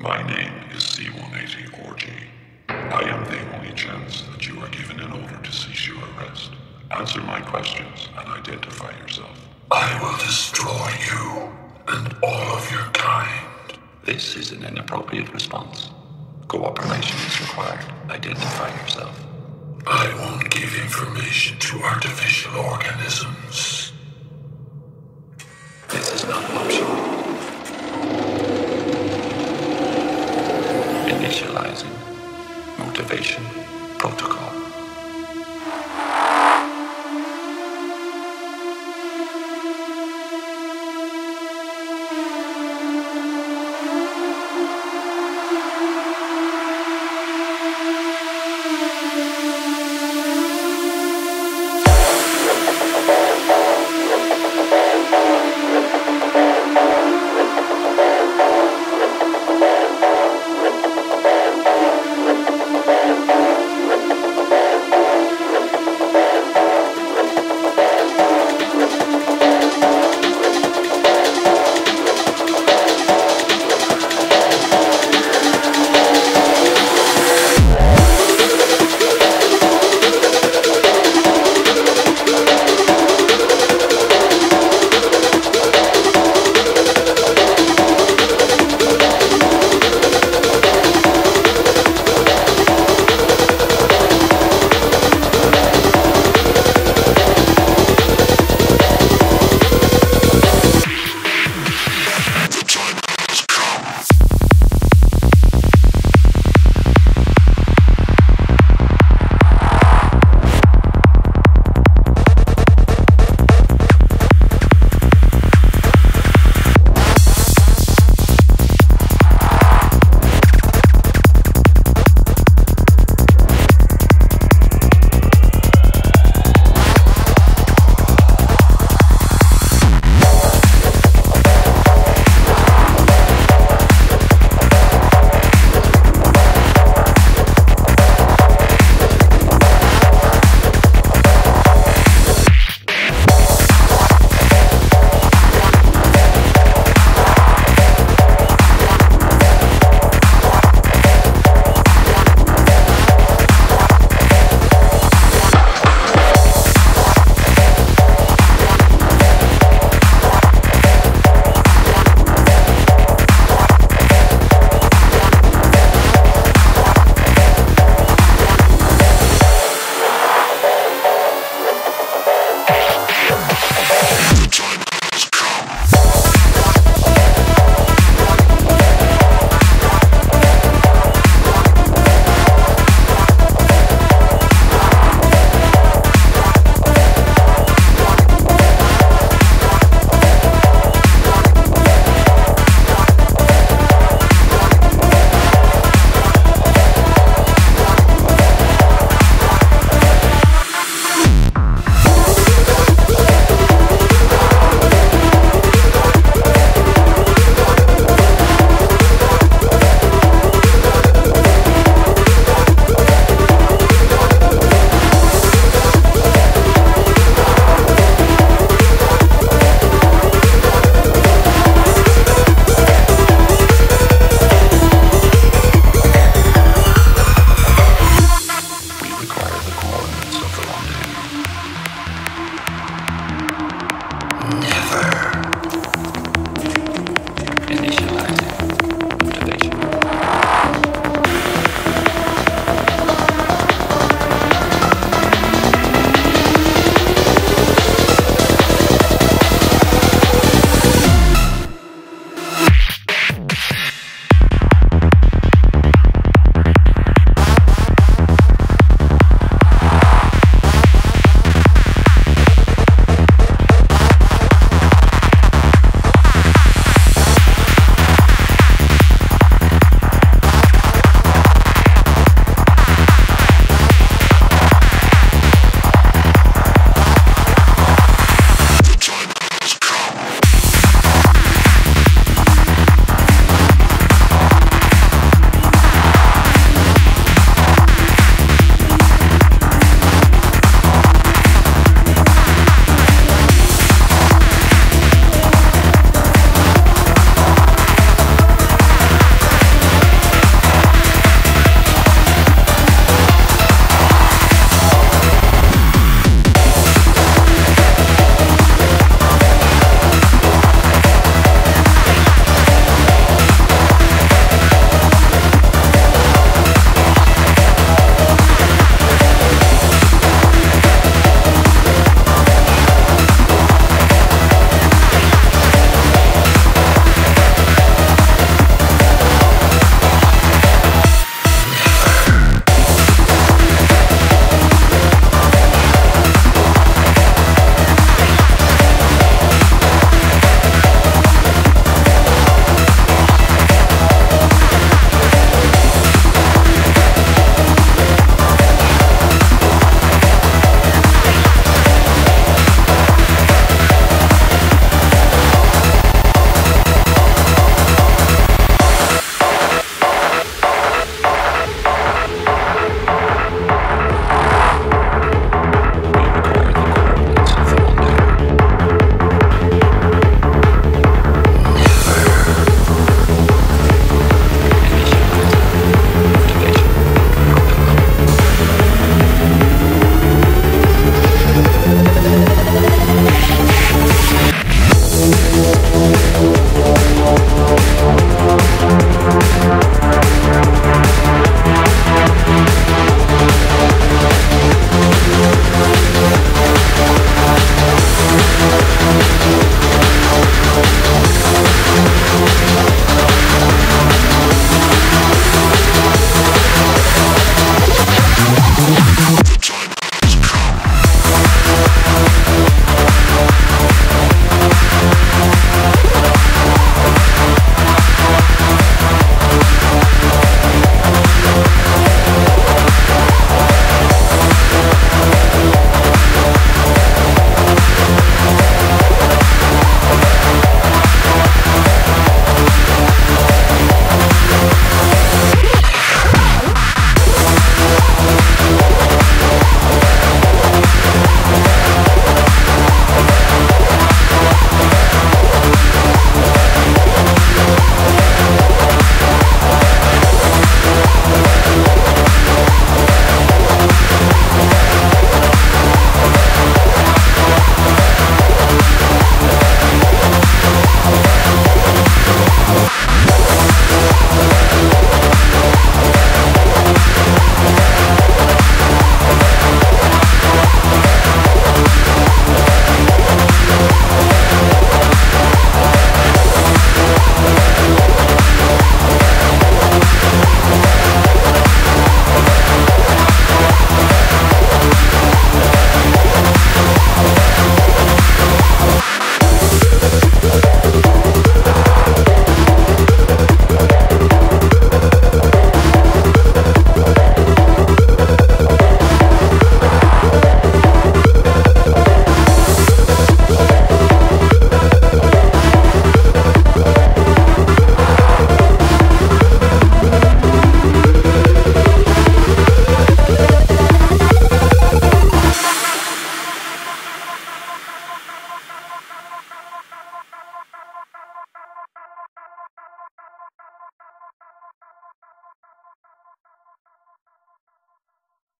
My name is C-180 Orgy. I am the only chance that you are given in order to cease your arrest. Answer my questions and identify yourself. I will destroy you and all of your kind. This is an inappropriate response. Cooperation is required. Identify yourself. I won't give information to artificial organisms. This is not optional. Initializing motivation protocol. Oh.